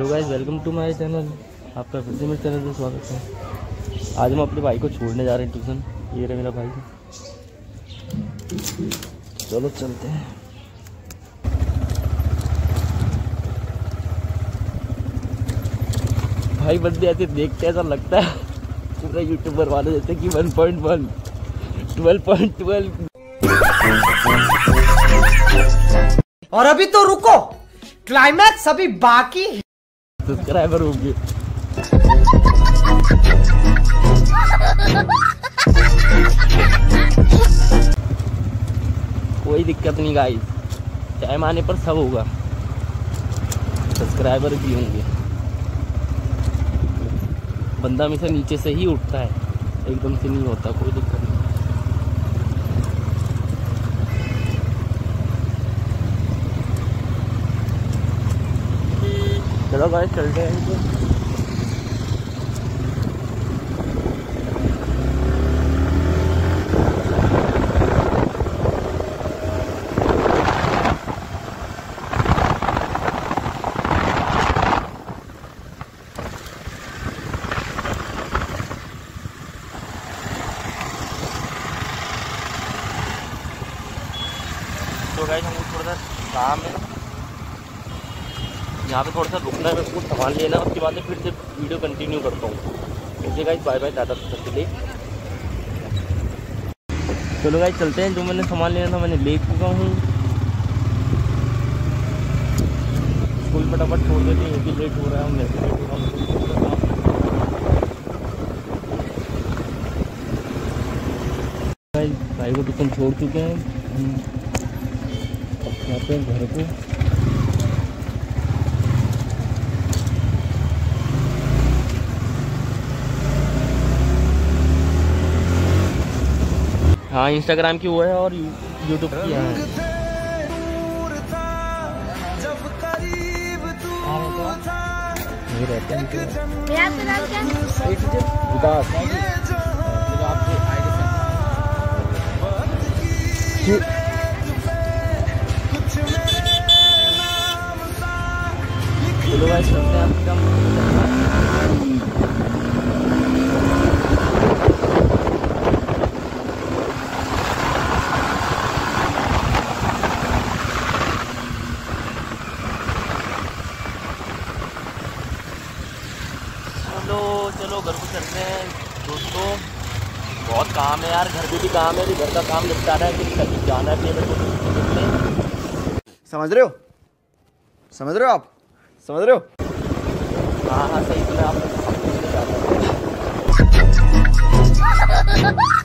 Hello guys welcome to my channel आपका फिर से मेरे चैनल पर स्वागत है। आज हम अपने भाई को छोड़ने जा रहे हैं ट्यूशन। ये रहे मेरा भाई। चलो चलते हैं। भाई, बंदे ऐसे देखते ऐसा लगता है। पूरा यूट्यूबर वाले जैसे कि 1.1 12.12 और अभी तो रुको। क्लाइमैक्स अभी बाकी है। सब्सक्राइबर होंगे। कोई दिक्कत नहीं गाइस टाइम आने पर सब होगा। सब्सक्राइबर भी होंगे। बंदा हमेशा नीचे से ही उठता है। एकदम से नहीं होता, कोई दिक्कत चलो गाइस चलते हैं तो गाइस हमको थोड़ा सा काम है। यहाँ पे थोड़ा सा रुकना है मेरे को सामान लेना उसके बाद फिर से वीडियो कंटिन्यू करता हूँ। ओके गाइस बाय बाय टाटा तब के लिए। चलो गाइस चलते हैं। जो मैंने सामान लेना था, मैंने ले चुका हूँ। स्कूल फटाफट छोड़ देते हैं भी लेट हो रहा है मैं भी लेट हो रहा हूँ। भाई को ट्यूशन छोड़ चुके हैं। हम हैं घर को। हाँ इंस्टाग्राम की वो है और यूट्यूब की है। नहीं रहते। भैया आपका नाम क्या विकास चलो भाई चलते आपका चलो चलो घर को चलते हैं। दोस्तों बहुत काम है यार घर पे भी काम है अभी घर का काम निपटाना है फिर कहीं जाना है मेरे को समझ रहे हो? समझ रहे हो आप? समझ रहे हो? हाँ हाँ सही सुना आपने।